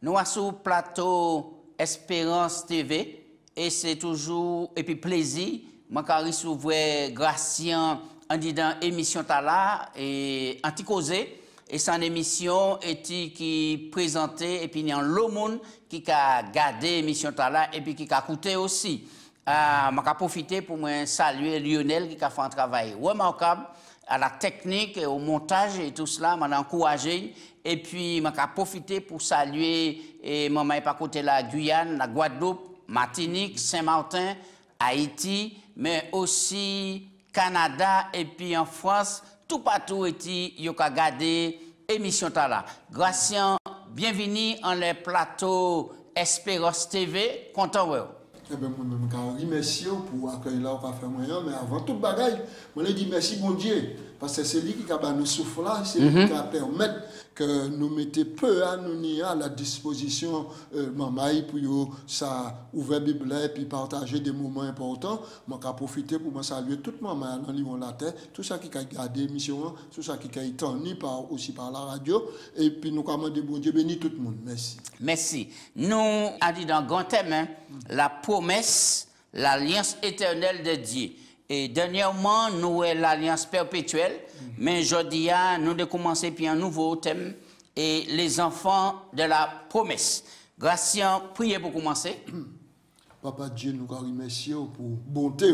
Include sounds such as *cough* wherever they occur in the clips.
Nous sommes sur le plateau Espérance TV et c'est toujours et puis plaisir. Moi, quand je Gracien en disant émission Tala et Anticosé. Et une émission qui présentait et puis il y a monde qui a gardé l'émission Tala et puis qui a écouté aussi. Euh, je profiter pour me saluer Lionel qui a fait un travail remarquable à la technique, au montage et tout cela, m'a encouragé. Et puis, m'a profité pour saluer et maman pas côté la Guyane, la Guadeloupe, Martinique, Saint-Martin, Haïti, mais aussi Canada et puis en France, tout partout et yo ka gardé émission là. Gracien, bienvenue en le plateau Espérance TV, content ouais. Eh bien, moi-même, je remercie pour accueillir là, on faire moyen, mais avant toute bagaille, je dis merci, mon Dieu, parce que c'est lui qui a nous souffle c'est lui mhm. qui a permis que nous mettions peu à nous à la disposition euh, maman pour ça ouvrir la Bible et puis partager des moments importants. Je vais profiter pour saluer toute maman dans le la terre, tout ça qui a gardé l'émission, tout ça qui a été par, aussi par la radio. Et puis nous commandons bon Dieu béni tout le monde. Merci. Merci. Nous, a dit dans grand thème, hein, la promesse, l'alliance éternelle de Dieu. Et dernièrement, nous avons l'alliance perpétuelle, mais aujourd'hui, nous avons commencé un nouveau thème, et les enfants de la promesse. Gracien, priez pour commencer. *clears throat* Papa Dieu, nous remercions pour bonté,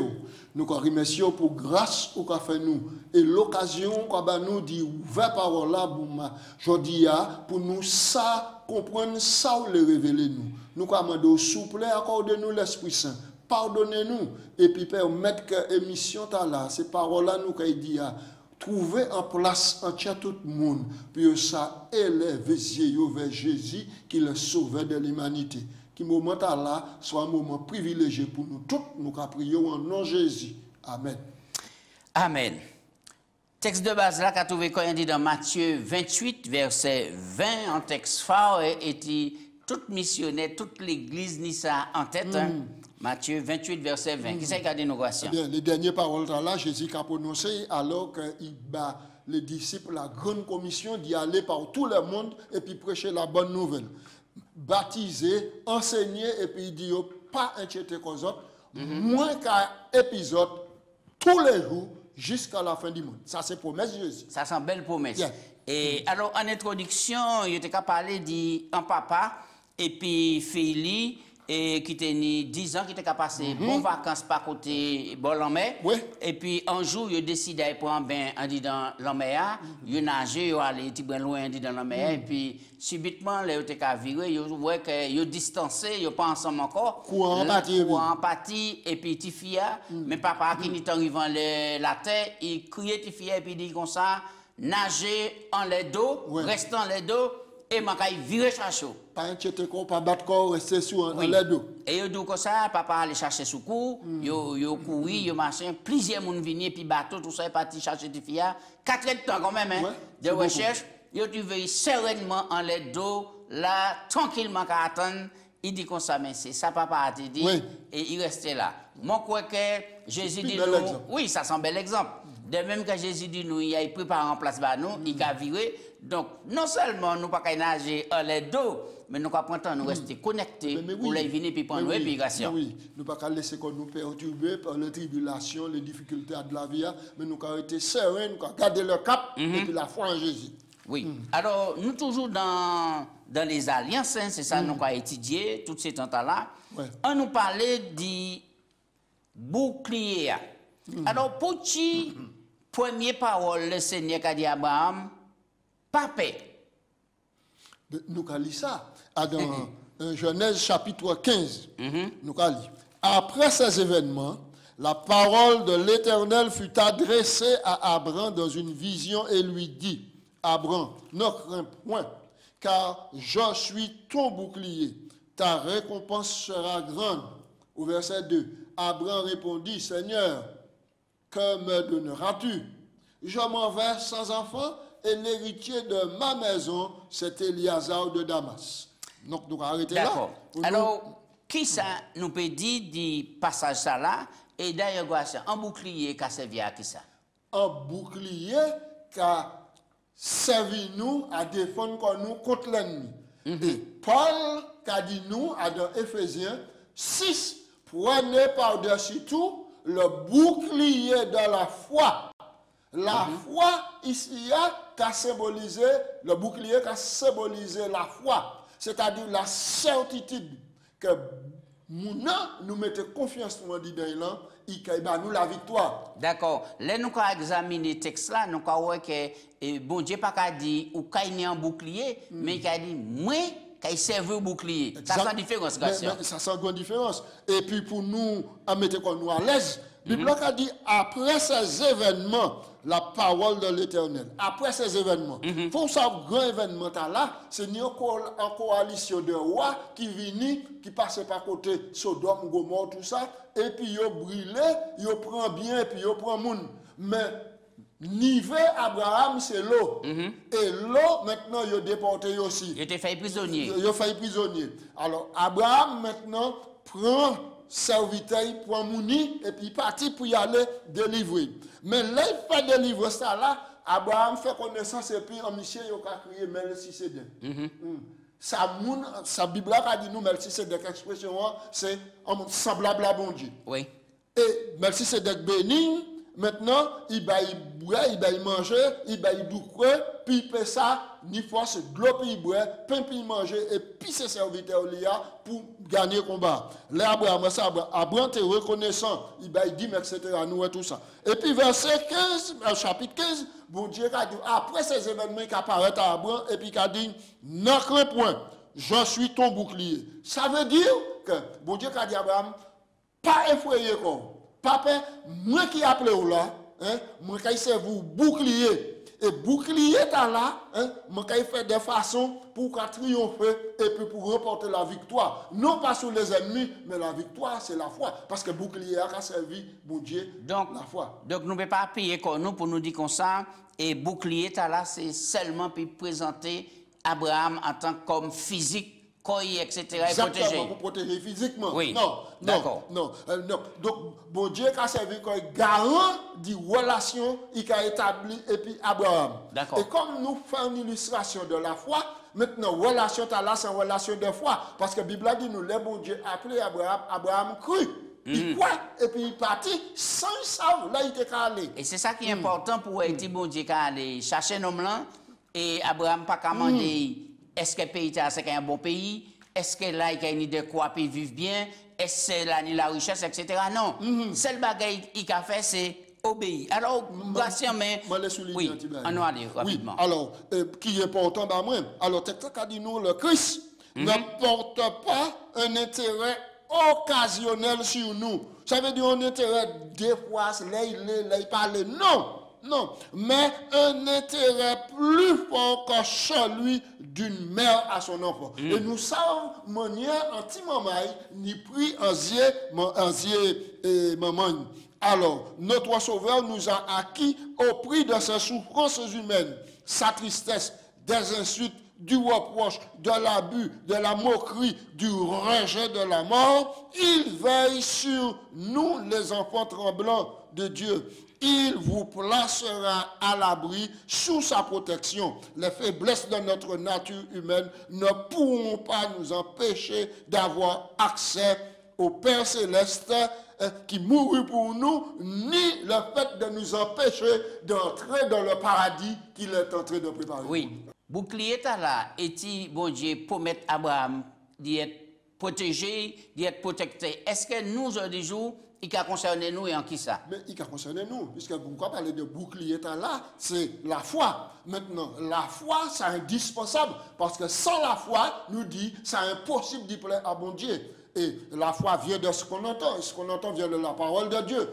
nous remercions pour grâce au fait nous et l'occasion qu'on nous dit ouvert parole là pour pour nous ça comprendre ça ou le révéler nous. Nous commandons souple accordez-nous l'Esprit Saint pardonnez-nous et puis permettre que l'émission là, ces paroles-là nous qu'il dit trouver en place entière tout le monde, puis ça élève vers Jésus qui le sauveur de l'humanité. Qui moment là soit un moment privilégié pour nous tous, nous prions en nom de Jésus. Amen. Amen. Texte de base là qu'a trouvé quand il dit dans Matthieu 28 verset 20 en texte phare et, et tout missionnaire, toute l'église ni ça en tête. Hein. Mm. Matthieu 28, verset 20. Qui c'est qui a dit nos eh bien, les dernières paroles là, Jésus a prononcé alors qu'il bat les disciples la grande commission d'y aller par tout le monde et puis prêcher la bonne nouvelle. Baptiser, enseigner et puis il dit pas inquiéter qu'aux autres, mhm. moins qu'un épisode tous les jours jusqu'à la fin du monde. Ça, c'est promesse Jésus. Ça, c'est une belle promesse. Et alors, en introduction, il était qu'à parler d'un papa et puis Félix et qui tenait 10 ans, qui était passé mm -hmm. bon vacances par côté Bolanmé. Oui. Et puis un jour, il décide d'aller prendre un bain en disant l'Oméa. Il nageait, il allait très loin en disant l'Oméa. Et puis subitement, il était viré, il voit qu'il distancé, il pas ensemble encore. Courant en partie. Courant en partie. Et puis Tifia, mm -hmm. mais papa qui mm -hmm. est arrivé dans la terre, il criait Tifia et puis il dit comme ça nager en les dos, oui. rester en les dos et m'a viré chaud. Qu'on rester oui. l'aide. Et yo dit comme ça papa allait chercher secours, mm. yo yo couru, yo machin, plusieurs monde venir puis bateau tout ça est parti chercher des filles. Quatre ans de temps quand même hein, de recherche, yo trouvé sereinement en l'aide d'eau là tranquillement qu'à attendre. Il dit comme ça, mais c'est ça, papa a dit, et il restait là. Moi, crois que Jésus dit nous, oui, ça c'est un bel exemple. De même que Jésus dit nous, il a préparé en place bah, nous, il a viré, donc, non seulement nous ne pouvons pas nager en les dos, mais nous pouvons prendre nous rester connectés pour les venir et prendre l'immigration. Oui, nous ne pouvons pas laisser nous perturber par les tribulations, les difficultés de la vie, mais nous pouvons être sereins, nous pouvons garder le cap mhm. et puis la foi en Jésus. Oui. Mhm. Alors, nous toujours dans, dans les alliances, hein, c'est ça que nous avons étudié, tous ces temps-là. On nous parlait du bouclier. Alors, pour qui, première parole, le Seigneur a dit à Abraham, paix. Nous avons ça dans Genèse chapitre 15. Mm-hmm. Nous Après ces événements, la parole de l'Éternel fut adressée à Abraham dans une vision et lui dit, Abraham, ne crains point, car je suis ton bouclier. Ta récompense sera grande. Au verset 2, Abraham répondit, Seigneur, que me donneras-tu? Je m'en vais sans enfant et l'héritier de ma maison, c'est Eliazar de Damas. Donc, nous arrêter là. Nous- Alors, qui ça nous peut dire du passage ça là? Et d'ailleurs, un bouclier qui a servi à qui ça? Un bouclier qui a servi nous à défendre contre nous contre l'ennemi. Et Paul qui a dit nous, à dans Éphésiens 6, prenez par-dessus tout le bouclier de la foi. La foi ici a qu'a symbolisé, le bouclier qui a symbolisé la foi, c'est-à-dire la certitude que nous, nous mettons confiance nous dit dans là, il va nous la victoire. D'accord. Là, nous avons examiné texte là, nous avons vu que eh, bon Dieu pas dire ou qu'il y a un bouclier, mais il a dit moi au bouclier. Ça la différence, Mais- Ça sent une grande différence. Et puis pour nous, à mettre comme nous à l'aise, Mhm. Bible a dit, après ces événements, la parole de l'éternel. Après ces événements. Mhm. Il faut savoir, grand événement là, c'est en coalition de rois qui viennent, qui passent par côté Sodome, Gomorre, tout ça, et puis ils brûlent, ils prennent bien, et puis ils prennent monde. Mais niveau Abraham, c'est l'eau. Mhm. Et l'eau, maintenant, ils déporté aussi. Il était fait prisonnier. Il a fait prisonnier. Alors, Abraham, maintenant, prend serviteur, prend Mouni, et puis il partit pour y aller délivrer. Mais là, il fait délivrer ça là, Abraham fait connaissance, et puis en mission, il a crié Melchisedec. Mm. Sa, moun, sa Bible a dit nous, Melchisedec, expression, c'est un semblable à bon Dieu. Oui. Et Melchisedec béni, maintenant, il va y boire, il va y manger, il va y puis il fait ça, ni force, de l'eau, puis il pain, puis il manger, et puis ses serviteurs là pour gagner le combat. Là, Abraham, ça, Abraham est reconnaissant, il va y dire, etc., nous et tout ça. Et puis, verset 15, euh, chapitre 15, bon Dieu a dit, après ces événements qui apparaissent à Abraham, et puis il a dit, crains point, je suis ton bouclier. Ça veut dire que, bon Dieu a dit à Abraham, pas effrayé comme. Papa, moi qui appelle ou là, hein, moi qui sais vous bouclier. Et bouclier t'as là, hein, moi qui fait des façons pour triompher et puis pour remporter la victoire. Non pas sur les ennemis, mais la victoire c'est la foi. Parce que bouclier a servi, bon Dieu, Donc, la foi. donc nous ne pouvons pas payer comme nous pour nous dire comme ça. Et bouclier, t'as là, c'est seulement pour présenter Abraham en tant qu'homme physique, etc. et Exactement, protégé. pour protéger physiquement. Oui. Non, non, non, euh, non. Donc, bon Dieu a servi comme garant de relation il a établi et puis Abraham. D'accord. Et comme nous faisons une illustration de la foi, maintenant, relation t'as là, c'est une relation de foi. Parce que la Bible dit, nous, le bon Dieu a appelé Abraham, Abraham crut. Mm. Il croit, et puis il partit sans savoir, là il était allé. Et c'est ça qui est important pour être bon Dieu aller chercher un homme là. Et Abraham pas commandé, Hmm. Est-ce que le pays est c'est un bon pays? Est-ce que là, il y a une idée de quoi puis vivre bien? Est-ce que là, il la richesse, etc. Non. Hmm. Seul bagage qu'il a fait, c'est obéir. Alors, Bastien, mais. Moi, Oui, on va aller Oui, rapidement. alors, euh, qui est important dans moi? Alors, texte a dit nous, le Christ Mhm. ne porte pas un intérêt occasionnel sur nous. Ça veut dire un intérêt des fois, là, il là, il parle. Non, non, mais un intérêt plus fort que celui d'une mère à son enfant. Mhm. Et nous savons, manière anti-maman, ni pris en zier, en zier, et maman. Alors, notre Sauveur nous a acquis au prix de ses souffrances humaines, sa tristesse, des insultes, du reproche, de l'abus, de la moquerie, du rejet de la mort. Il veille sur nous, les enfants tremblants de Dieu. Il vous placera à l'abri sous sa protection. Les faiblesses de notre nature humaine ne pourront pas nous empêcher d'avoir accès au Père céleste euh, qui mourut pour nous, ni le fait de nous empêcher d'entrer dans le paradis qu'il est en train de préparer. Oui. Bouclier, là, et bon Dieu, mettre Abraham d'être protégé, d'être protecté. Est-ce que nous, aujourd'hui, jour, il a concerné nous et en qui ça? Mais il a concerné nous, puisque pourquoi parler de bouclier là, c'est la foi. Maintenant, la foi, c'est indispensable, parce que sans la foi, nous dit, c'est impossible d'y plaire à bon Dieu. Et la foi vient de ce qu'on entend, et ce qu'on entend vient de la parole de Dieu.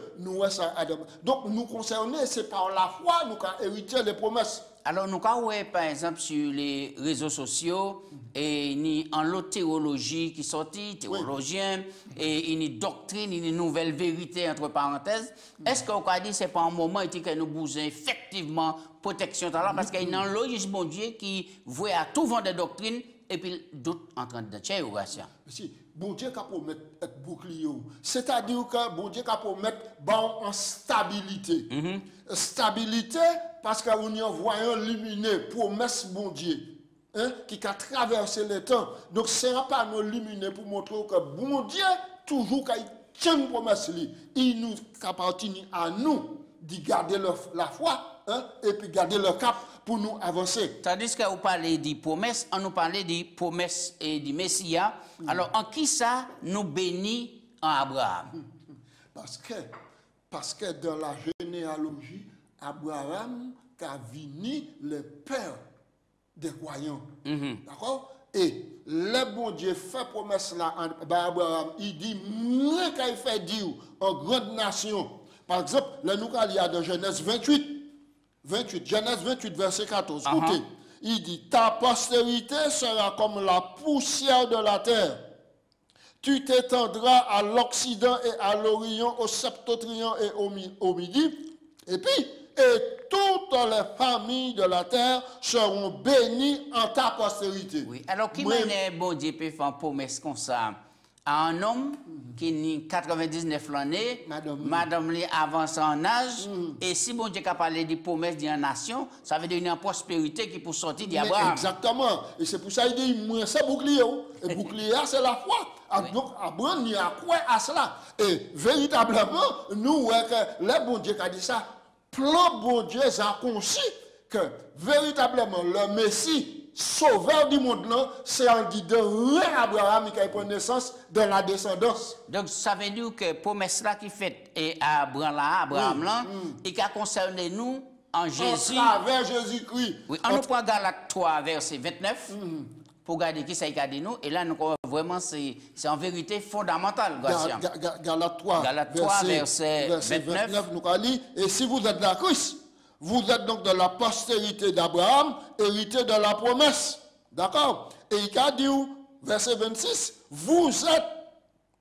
Donc, nous concerner, c'est par la foi, nous avons hérité les promesses. Alors, nous avons, par exemple, sur les réseaux sociaux, et ni en l'autre théologie qui sortit, théologien, et une doctrine, une nouvelle vérité, entre parenthèses. Est-ce qu'on peut dire que ce n'est pas un moment que nous besoin effectivement protection là parce qu'il y a une logique, bon Dieu, qui voit à tout vent de doctrine et puis d'autres en train de tirer Si, bon Dieu qui pour mettre bouclier. C'est-à-dire que bon Dieu qui pour mettre bon en stabilité. Mm-hmm. Stabilité parce qu'on y voyant lumineux, promesse bon Dieu. Hein, qui a traversé le temps. Donc, ce n'est pas nous lumineux pour montrer que bon Dieu, toujours, quand il tient une promesse, il nous appartient à nous de garder la foi hein, et puis garder le cap pour nous avancer. Tandis que vous parlez de promesses, on nous parle de promesses et du Messia. Alors, en qui ça nous bénit en Abraham? Parce que, parce que dans la généalogie, Abraham a venu le père des croyants. Mhm. D'accord? Et le bon Dieu fait promesse là à Abraham. Il dit, moi qu'il fait dire en grande nation. Par exemple, le nous a dans Genèse 28. 28, Genèse 28, verset 14. Écoutez, il dit, ta postérité sera comme la poussière de la terre. Tu t'étendras à l'Occident et à l'Orient, au septentrion et au, midi. Et puis, et toutes les familles de la terre seront bénies en ta postérité. Oui, alors qui m'a bon Dieu peut faire promesse comme ça? À un homme qui n'est 99 l'année, madame, madame lui avance en âge, mm. et si bon Dieu a parlé de promesse d'une nation, ça veut dire une prospérité qui peut sortir d'Abraham. Exactement. Et c'est pour ça qu'il dit, moi, c'est bouclier. Oh. Et bouclier, c'est la foi. Ah, donc, Abraham n'y a quoi à cela? Et véritablement, nous, le bon Dieu qui a dit ça, plan bon Dieu a conçu que véritablement le Messie sauveur du monde, c'est en guidant Abraham qui a pris naissance de la descendance. Donc, ça veut dire que promesse là qui fait et Abraham là, Abraham là, et qui a concerné nous en Jésus. À travers Jésus-Christ. Oui, on nous prend Galate 3, verset 29. Mm. Pour garder qui ça a dit nous. Et là, nous vraiment, c'est en vérité fondamental. Galate 3, Galate 3 verset, 29. nous et si vous êtes la Christ, vous êtes donc de la postérité d'Abraham, hérité de la promesse. D'accord? Et il a dit, verset 26, vous êtes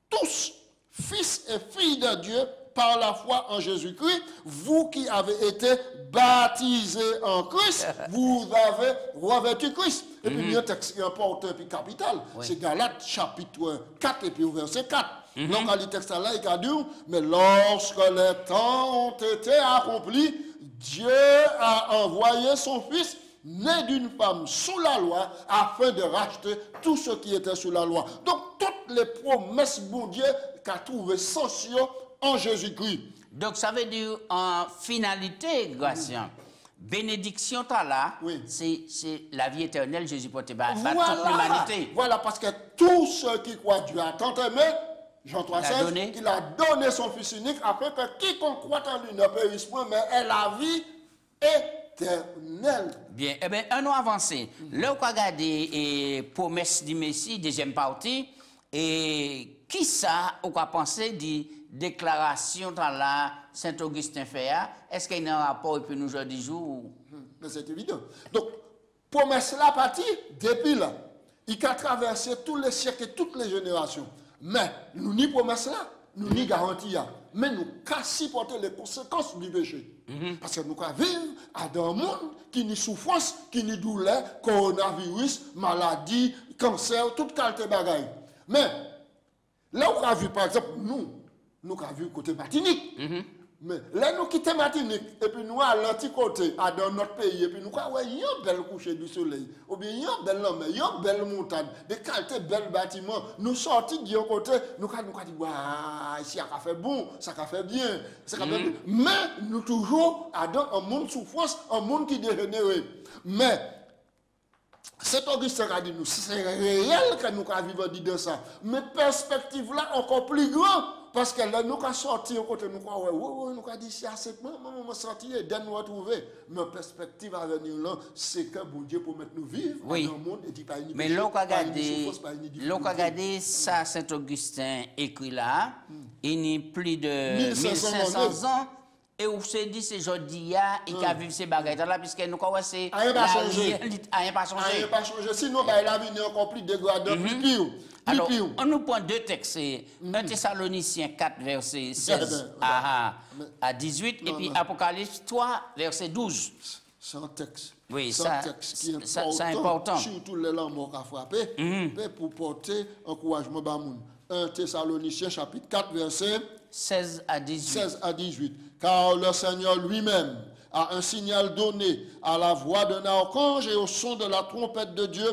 tous fils et filles de Dieu par la foi en Jésus-Christ, vous qui avez été baptisés en Christ, *laughs* vous avez revêtu Christ. Et puis, il y a un texte important et capital, c'est Galates chapitre 4 et puis verset 4. Mm Donc, dans le texte là, il a dit, mais lorsque les temps ont été accomplis, Dieu a envoyé son Fils né d'une femme sous la loi afin de racheter tout ce qui était sous la loi. Donc toutes les promesses, bon Dieu, qu'a trouvé sensio en Jésus-Christ. Donc ça veut dire en finalité, Gratien, bénédiction t'as là, c'est la vie éternelle, Jésus pour te battre voilà, toute l'humanité. Voilà, parce que tous ceux qui croient Dieu a tant aimé, Jean 3,16, qu'il a donné son Fils unique afin que quiconque croit en lui ne périsse point, mais ait la vie éternelle. Bien, eh bien, un an avancé. Là, on regarde les promesses du Messie, deuxième partie, et qui ça, on va penser des déclarations dans la Saint-Augustin fait Est-ce qu'il y a un rapport et nous aujourd'hui jour Mais c'est évident. Donc, promesse la partie, depuis là, il a traversé tous les siècles et toutes les générations. Mais nous n'y promesse là, nous n'y garantie mais nous qu'à supporter les conséquences du péché. Mhm. Parce que nous vivons dans un monde qui n'y souffrance, qui n'y douleur, coronavirus, maladie, cancer, toute qualité de bagaille. Mais là où on a vu, par exemple, nous, nous avons vu côté Martinique. Mhm. Mais là, nous quittons Martinique, et puis nous allons l'autre côté, dans notre pays, et puis nous avons un bel coucher du soleil, ou bien un bel homme, une belle montagne, des qualités, belles bâtiments. Nous sortons de côté, nous avons dit, waouh, ici, ça fait bon, ça a fait bien, ça fait bien. Mais nous toujours dans un monde souffrance, un monde qui dégénère. Mais, cet Augustin a dit nous, c'est réel que nous vivons de ça. Mais perspective là encore plus grande. Parce que là, nous avons sorti au côté, nous avons oui, oui, nous avons dit, c'est assez, moi, moi, sorti, et nous retrouver. Mais perspective à venir là, c'est que bon Dieu pour mettre nous vivre dans un monde et pas une Mais l'on a regardé, ça, Saint-Augustin écrit là, il y a plus de 1500 ans, Et où se dit c'est jodi ya, il a vivre ces bagages là, puisque nous connaissons c'est Rien pas changé. rien pas changé. Rien pas changé. Sinon, bah, encore plus dégradante, plus pire. Alors, on nous prend deux textes, c'est 1 Thessaloniciens 4, verset *laughs* 16 à, à 18, et puis Apocalypse 3, verset 12. C'est un texte. Oui, c'est un texte qui est ça- important, c'est important. surtout les langues à frapper, mais pour porter encouragement à moun. 1 Thessaloniciens chapitre 4 verset 16 à 18. 16 à 18. Car le Seigneur lui-même a un signal donné à la voix d'un archange et au son de la trompette de Dieu,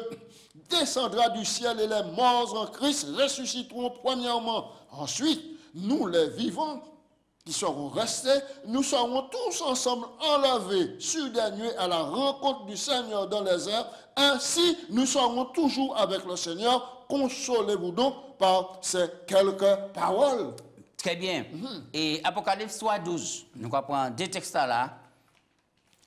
descendra du ciel et les morts en Christ ressusciteront premièrement. Ensuite, nous les vivants qui seront restés, nous serons tous ensemble enlevés sur des nuées à la rencontre du Seigneur dans les airs. Ainsi, nous serons toujours avec le Seigneur. Consolez-vous donc par ces quelques paroles. Très bien. Mhm. Et Apocalypse 3, 12, nous allons prendre deux textes là,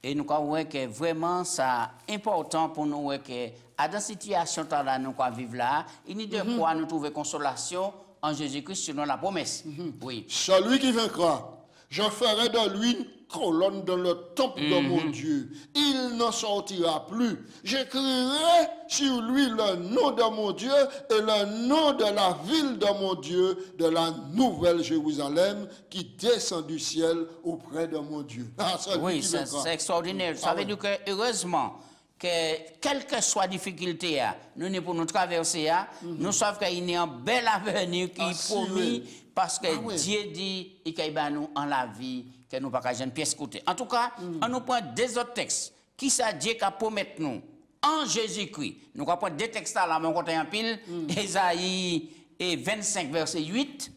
et nous allons voir que vraiment ça important pour nous, que à dans cette situation là, nous allons vivre là, il y a Mhm. de quoi nous trouver consolation en Jésus-Christ selon la promesse. Mhm. Oui. Celui qui vaincra, je ferai de lui une colonne dans le temple de mon Dieu. Il n'en sortira plus. J'écrirai sur lui le nom de mon Dieu et le nom de la ville de mon Dieu, de la nouvelle Jérusalem qui descend du ciel auprès de mon Dieu. Ah, Oui, c'est extraordinaire. Ça Ah veut oui. dire que heureusement, que quelle que soit la difficulté, hein, nous ne pour nous traverser, hein, nous savons qu'il y a un bel avenir qui est Assuré. promis parce que Ah oui. Dieu dit qu'il va nous en la vie, que nous ne pas une pièce côté. En tout cas, on nous prend des autres textes qui ça Dieu qui promet nous? En Jésus-Christ. Nous allons prendre deux textes là, mon côté en pile, Ésaïe et 25 verset 8.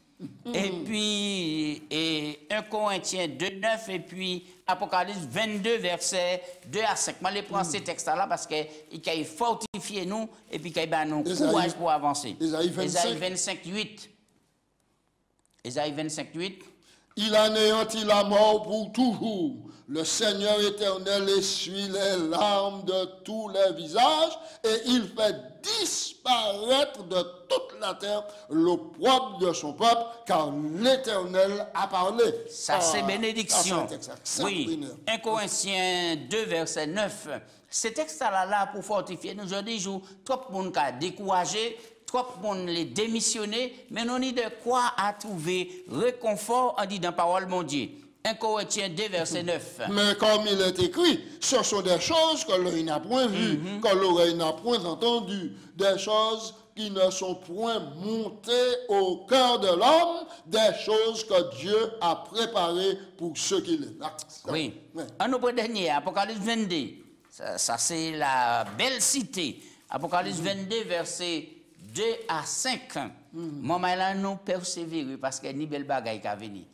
Et puis, et 1 Corinthiens 2, 9, et puis Apocalypse 22, verset 2 à 5. Moi, je prends ces textes-là parce qu'il a fortifié nous et puis qu'il a nous courage pour avancer. Ésaïe 25. Ésaïe 25, 8. Ésaïe 25, 8. Il anéantit la mort pour toujours. Le Seigneur éternel essuie les larmes de tous les visages et il fait disparaître de toute la terre l'opprobre de son peuple car l'Éternel a parlé. Ça, Ah, c'est ça, bénédiction. Oui. extraordinaire. 1 Corinthiens 2, verset 9. Ces textes-là, là, pour fortifier nous, je dis, trop de monde a découragé, trop de monde les démissionné, mais nous avons de quoi à trouver réconfort en disant parole, mon Dieu. 1 Corinthiens 2, verset 9. *laughs* Mais comme il est écrit, ce sont des choses que l'œil n'a point vues, Mhm. que l'oreille n'a point entendues, des choses qui ne sont point montées au cœur de l'homme, des choses que Dieu a préparées pour ceux qui. Ah, ça, Oui. ouais. Un autre dernier, Apocalypse 22. Ça, ça, c'est la belle cité. Apocalypse 22, verset 2 à 5. Maman, là, nous persévérer parce a ni belle bagaille qui a venu.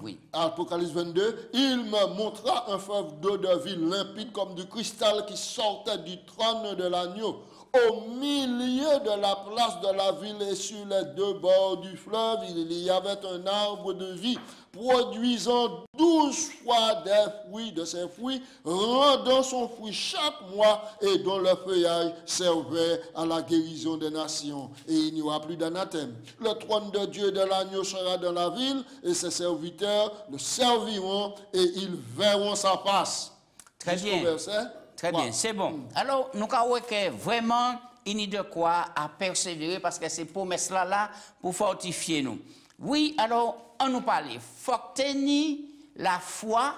Oui. Apocalypse 22, il me montra un fleuve d'eau de vie limpide comme du cristal qui sortait du trône de l'agneau. Au milieu de la place de la ville et sur les deux bords du fleuve, il y avait un arbre de vie produisant douze fois des fruits de ses fruits, rendant son fruit chaque mois et dont le feuillage servait à la guérison des nations. Et il n'y aura plus d'anathème. Le trône de Dieu de l'agneau sera dans la ville et ses serviteurs le serviront et ils verront sa face. Très bien. verset Très bien, c'est bon. Alors, nous avons que vraiment, a de quoi à persévérer parce que ces promesses-là, là, pour fortifier nous. Oui, alors, on nous parle. faut que tenir la foi,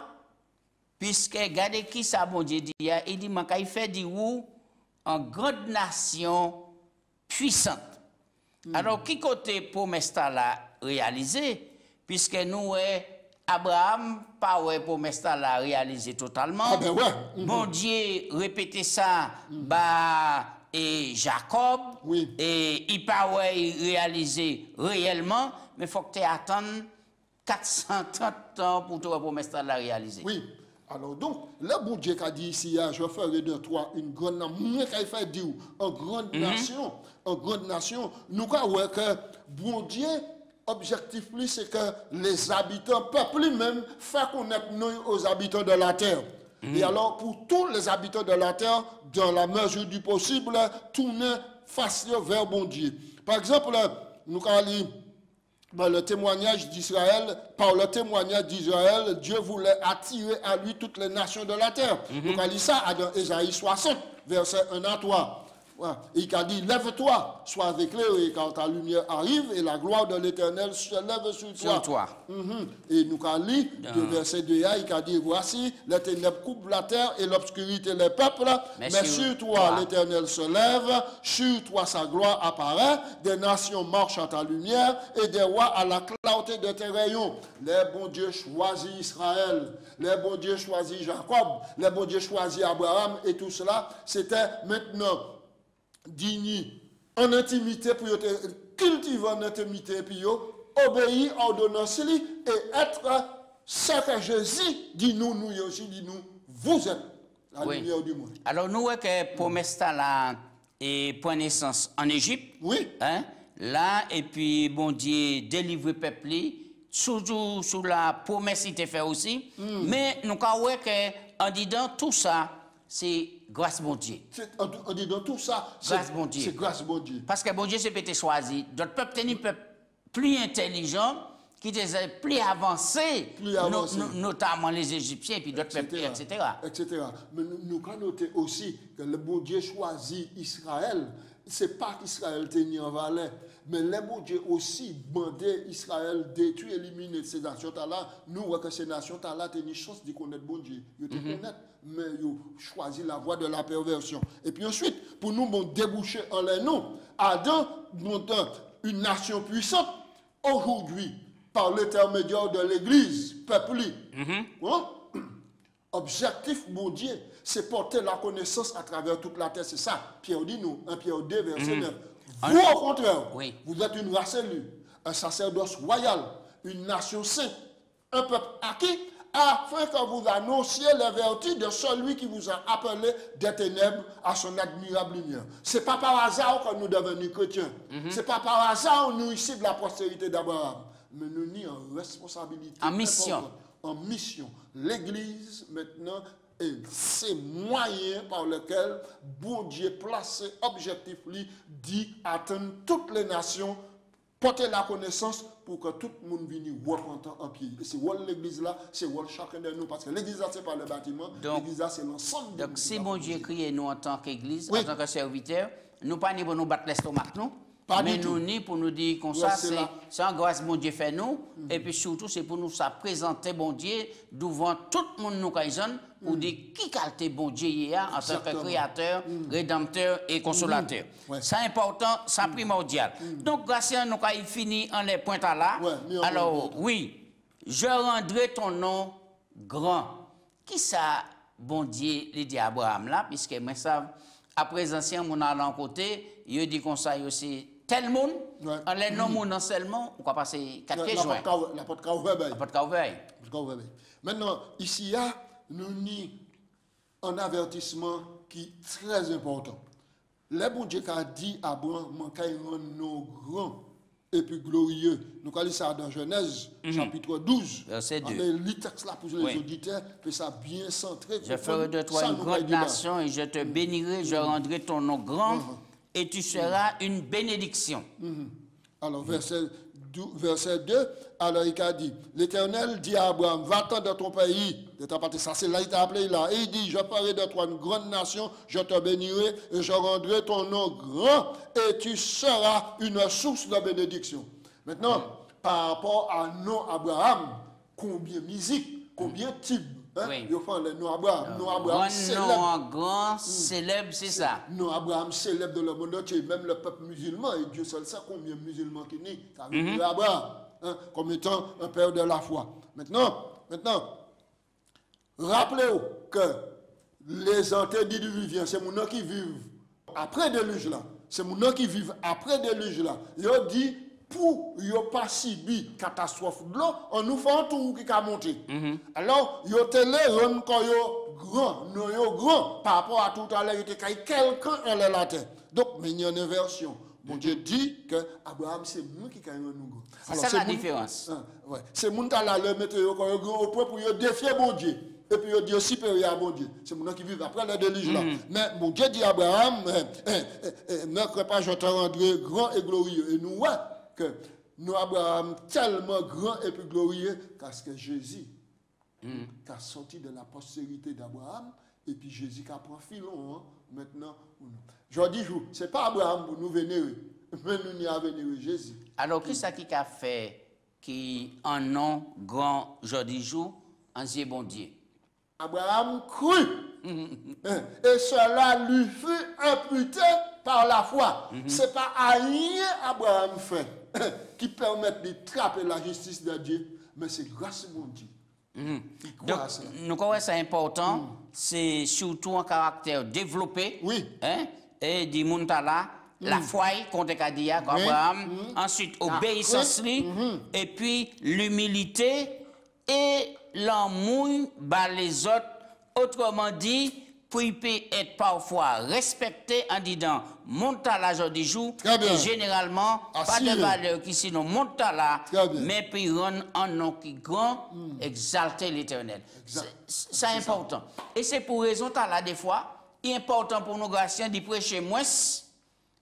puisque, regardez qui ça, bon Dieu dit, il dit, il fait du ou en grande nation puissante. Alors, qui côté promesse là réalisé, puisque nous, eh, Abraham, pas ouais promesse là réalisé totalement. Ah ben ouais. Bon Dieu répétait ça, bah, et Jacob, Oui. et il pas ouais réalisé réellement, mais faut que tu attendes 430 ans pour te promesse là réaliser. Oui. Alors donc, le bon Dieu qui a dit ici, ah, je ferai de toi une grande nation, moi qui fait dire, une grande nation, une grande nation, nous avons que bon Dieu, objectif c'est que les habitants, peuple lui-même, fait connaître nous aux habitants de la terre. Et alors, pour tous les habitants de la terre, dans la mesure du possible, tourner face vers bon Dieu. Par exemple, nous allons Par le témoignage d'Israël, par le témoignage d'Israël, Dieu voulait attirer à lui toutes les nations de la terre. Donc, on lit ça dans Ésaïe 60, verset 1 à 3. Et il a dit, lève-toi, sois éclairé, car ta lumière arrive et la gloire de l'Éternel se lève sur toi. Sur toi. Mhm. Et nous avons lu, de verset 2 à, il a dit, voici, les ténèbres coupent la terre et l'obscurité les peuples, mais, Mais sur, sur toi, toi. l'Éternel se lève, sur toi sa gloire apparaît, des nations marchent à ta lumière et des rois à la clarté de tes rayons. Les bons dieux choisit Israël, les bons dieux choisit Jacob, les bons dieux choisit Abraham et tout cela, c'était maintenant digne en intimité pour cultiver en intimité puis obéir à ordonnance et être ce que Jésus dit nous nous aussi dit nous vous êtes la Oui. lumière du monde. Alors, nous, voyons que promesse là et point naissance en Égypte. Oui. Hein? Là, et puis, bon Dieu, délivrer le peuple, toujours sous la promesse qu'il fait aussi. Hmm. Mais nous avons que, en disant tout ça, c'est grâce bon Dieu. On, on dit dans tout ça, c'est Grâce bon Dieu. c'est grâce bon Dieu. Parce que bon Dieu, c'est peut-être choisi. D'autres peuples, c'est des peuples plus intelligents, qui étaient plus avancés, Plus no- avancés. no- notamment les Égyptiens, puis d'autres peuples, etc. etc. Mais nous, nous noté aussi que le bon Dieu choisit Israël. Ce n'est pas qu'Israël tenu en valeur, mais le bon Dieu aussi bandé Israël, détruit, éliminer ces nations-là. Nous, voyons que ces nations-là ont une chance de connaître bon Dieu. Ils connaissent, mais ils ont choisi la voie de la perversion. Et puis ensuite, pour nous, bon, déboucher en les noms, Adam, bon, une nation puissante, aujourd'hui, par l'intermédiaire de l'Église, peuplée, hein, Objectif, mon Dieu, c'est porter la connaissance à travers toute la terre. C'est ça. Pierre dit nous, 1 Pierre 2, verset 9. Vous, au contraire, Oui. vous êtes une race élue, un sacerdoce royal, une nation sainte, un peuple acquis, afin que vous annonciez les vertus de celui qui vous a appelé des ténèbres à son admirable lumière. C'est pas par hasard que nous devenons chrétiens. C'est pas par hasard que nous ici de la postérité d'Abraham. Mais nous ni en responsabilité. En mission. importante en mission. L'Église, maintenant, est ces moyens par lesquels bon Dieu placé objectif dit atteindre toutes les nations, porter la connaissance pour que tout le monde vienne repentant en pied. Et c'est l'Église là, c'est chacun de nous, parce que l'Église là, c'est pas le bâtiment, Donc- l'Église là, c'est l'ensemble de Donc, si bon Dieu crie nous en tant qu'Église, Oui. en tant que serviteur, nous pas nous battre l'estomac. Pas mais du nous tout. ni pour nous dire comme ça, c'est en grâce bon Dieu fait nous. Et puis surtout, c'est pour nous ça présenter bon Dieu devant tout le monde nous caïson pour dire qui qualité bon Dieu il y a en tant que créateur, rédempteur et consolateur. Ouais. C'est important, c'est primordial. Donc, grâce à nous, il finit en les pointant là, Ouais, alors oui, je rendrai ton nom grand. Qui ça, bon Dieu, il dit à Abraham là, puisque moi ça, après ancien, mon allant côté, il dit comme ça, c'est tel monde, Ouais. en les noms mon seulement, on va passer quatre La- la joints. porte carré- La porte carré, ben. Pas de cas ouvert. Parce qu'on va bien. Maintenant, ici, il y a nous ni un avertissement qui est très important. Le bon Dieu qui a dit à Abraham, manquez rendre nos grands et puis glorieux. Nous allons ça dans Genèse, chapitre 12. Verset deux. On lit le texte là pour les auditeurs, puis ça bien centré. Je ferai de toi une grande nation et je te bénirai, je rendrai ton nom grand Mhm. Et tu seras une bénédiction. Alors, verset, dou- verset 2, alors il a dit, l'Éternel dit à Abraham, va-t'en de ton pays, de ta partie, ça c'est là, il t'a appelé là, et il dit, je ferai de toi une grande nation, je te bénirai, et je rendrai ton nom grand, et tu seras une source de bénédiction. Maintenant, par rapport à nom Abraham, combien musique, combien type, hein, Oui. le nom Abraham, nom Abraham Grand célèbre. nom, grand, célèbre, c'est ça. Non, Abraham célèbre dans le monde entier, même le peuple musulman, et Dieu seul sait combien de musulmans qui nient, ça veut dire Abraham, hein, comme étant un père de la foi. Maintenant, maintenant, rappelez-vous que les antédiluviens, c'est mon nom qui vivent après déluge là, c'est mon nom qui vivent après déluge là. Ils ont dit, pour ne pas subir catastrophe de l'eau, on nous fait un tour qui a monté. Alors, ils ont télé, quand ils grand, nous yo grand, par rapport à tout à l'heure, il était quelqu'un en la terre. Donc, mais il y a une inversion. Bon Dieu dit que Abraham, c'est nous qui gagnons nous. grand. C'est Alors, ça la différence. Ouais. C'est moun ta la le mettre yo yo grand au point pour yo défier bon Dieu. Et puis yo dire supérieur à bon Dieu. C'est moun qui vivent après le déluge là. Mais bon Dieu dit à Abraham, eh, eh, eh, ne crains pas, je te rendrai grand et glorieux. Et nous ouais que nous Abraham tellement grand et puis glorieux parce que Jésus qui a sorti de la postérité d'Abraham et puis Jésus qui a pris filon hein, maintenant. Je dis, ce n'est pas Abraham pour nous vénérer, *laughs* mais nous n'y avons vénéré Jésus. Alors, qu'est-ce qui a fait qui en nom grand aujourd'hui jour, en Dieu bon Dieu? Abraham crut. *laughs* Hein, Et cela lui fut imputé par la foi. Ce n'est pas à rien Abraham fait *coughs* qui permet de trapper la justice de Dieu, mais c'est grâce à mon Dieu. Mhm. Croit Donc, à nous croyons que c'est important, c'est surtout un caractère développé. Oui. Hein? Et du monde là, la foi contre Kadia, comme Oui. Abraham, ensuite obéissance, li, et puis l'humilité et l'amour par les autres. Autrement dit, pour il peut être parfois respecté en disant l'âge du jour, et généralement, pas de valeur qui sinon bien. mais puis rendre un nom qui grand, exalter l'éternel. C'est important. Et c'est pour raison là des fois, il est important pour nous graciens d'y prêcher moins,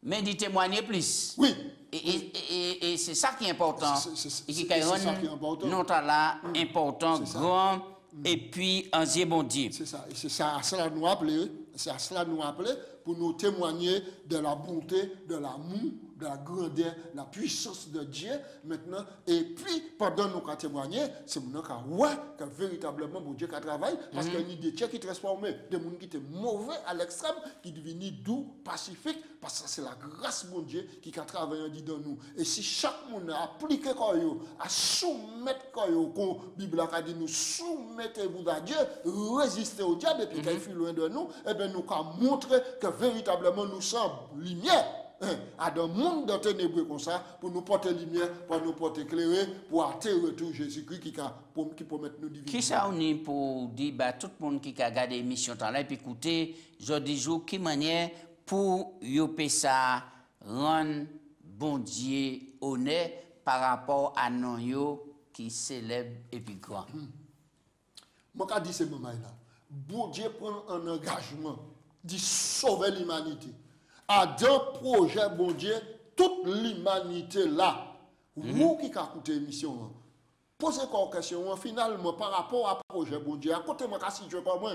mais d'y témoigner plus. Oui. Et, et- et- et c'est ça qui est important. C'est- qui ça qui est important. non là important, C'est ça. grand, et puis en Dieu bon Dieu. C'est ça. Et c'est ça à cela nous appeler, c'est à cela nous appeler pour nous témoigner de la bonté, de l'amour, de la grandeur, de la puissance de Dieu maintenant. Et puis, pendant nous qu'à témoigner, c'est nous qu'à ouais que véritablement mon Dieu qui travaille parce qu'il y a une idée de Dieu qui transforme des gens qui étaient mauvais à l'extrême, qui deviennent doux, pacifiques, parce que c'est la grâce de mon Dieu qui a travaillé dans nous. Et si chaque monde a appliqué quoi yo, à soumettre yo, qu'on Bible a dit nous soumettez-vous à Dieu, résistez au diable et puis qu'il fuit loin de nous, et bien nous avons montré que véritablement nous sommes lumière. À dans monde de ténébreux comme ça, pour nous porter lumière, pour nous porter éclairer, pour atterrir tout Jésus-Christ qui, qui mettre nous Qui diviser. ça on est pour dire bah, tout le monde qui a regardé l'émission là et puis écouter jeudi jour qui manière pour yo pe ça rendre bon Dieu honneur par rapport à non qui célèbre et puis grand. Moi, je dis ce moment-là? Bon Dieu prend un engagement de sauver l'humanité. À d'un projet, bon Dieu, toute l'humanité là, vous qui avez écouté l'émission, hein, posez une question, hein, finalement, par rapport à projet, bon Dieu, à côté, moi, si je pas moi.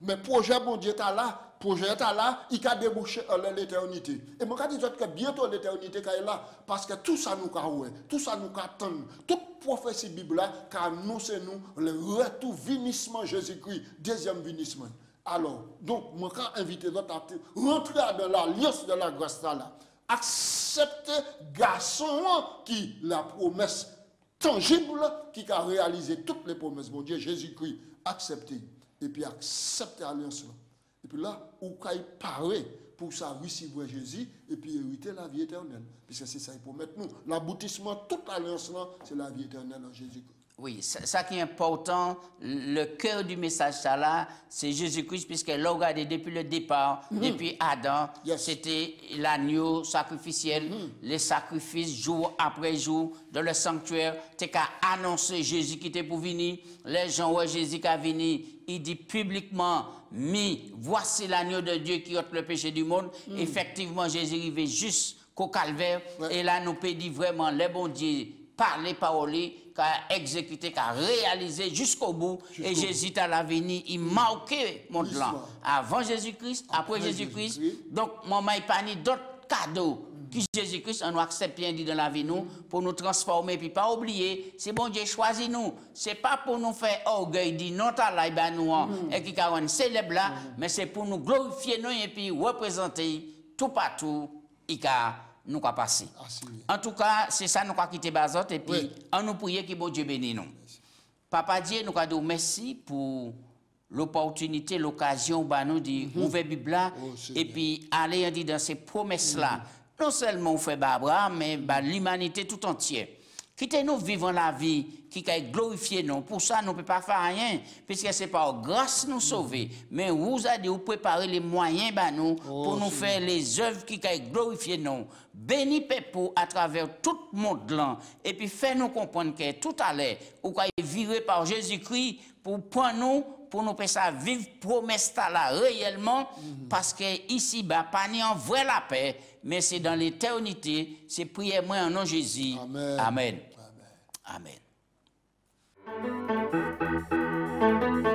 Mais projet, bon Dieu, est là, projet est là, il a débouché en l'éternité. Et moi, je dis que bientôt l'éternité est là, parce que tout ça nous a tout ça nous attend, toute prophétie Bible qui annonce nous le retour, vinissement Jésus-Christ, deuxième vinissement. Alors, donc, moi, quand invité l'autre à rentrer dans l'alliance de la grâce là, accepter garçon qui la promesse tangible qui a réalisé toutes les promesses. Bon Dieu, Jésus-Christ, accepter. Et puis accepter l'alliance. là. Et puis là, où qu'il paraît pour ça recevoir Jésus et puis hériter la vie éternelle. Puisque c'est ça, il promet nous. L'aboutissement, toute alliance là, c'est la vie éternelle en Jésus-Christ. Oui, ça, ça qui est important, le cœur du message ça là, c'est Jésus-Christ, puisque l'a regardé depuis le départ, depuis Adam, Yes. c'était l'agneau sacrificiel, les sacrifices jour après jour dans le sanctuaire, t'es qu'à annoncer Jésus qui était pour venir, les gens voient Jésus qui a venu, il dit publiquement, mais voici l'agneau de Dieu qui ôte le péché du monde. Effectivement, Jésus arrivait juste qu'au calvaire, Ouais. et là nous peut dire vraiment, les bons dieux, parler, paroler, qu'a exécuté, qu'a réalisé jusqu'au bout. Et Jésus à l'avenir, il marquait mon plan. Avant Jésus-Christ, après, Après Jésus-Christ. Jésus-Christ. Donc, mon maï pas ni d'autres cadeaux que Jésus-Christ, on nous accepte bien dit dans la vie nous, pour nous transformer, puis pas oublier, c'est bon Dieu choisit nous. C'est pas pour nous faire orgueil, dit non, t'as là, ben nous, hein, et qui une célèbre là, mais c'est pour nous glorifier nous et puis représenter tout partout, et qu'a nous qu'a passé. Ah. En tout cas, c'est ça nous qu'a quitté Bazot et puis on nous prier que bon Dieu bénisse nous. Papa Dieu, nous avons merci pour l'opportunité, l'occasion, bah, nous dit, ouvrir la Bible Oh, et puis aller dans ces promesses-là. Non seulement on fait Abraham, mais bah, l'humanité tout entière. Quittez-nous vivre la vie qui a glorifié nous. Pour ça, nous ne pouvons pas faire rien, puisque c'est par grâce nous sauver. Mais vous avez vous préparez les moyens bah, nous, pour nous faire les œuvres qui ont glorifié nous. Bénis Pépou à travers tout le monde là. Et puis fais-nous comprendre que tout à l'heure, vous avez viré par Jésus-Christ pour prendre nous pour nous faire ça vivre promesse là réellement, parce que ici, bah, pas ni en vrai la paix, mais c'est dans l'éternité. C'est prier moi en nom de Jésus. Amen. Amen. Amen. Amen.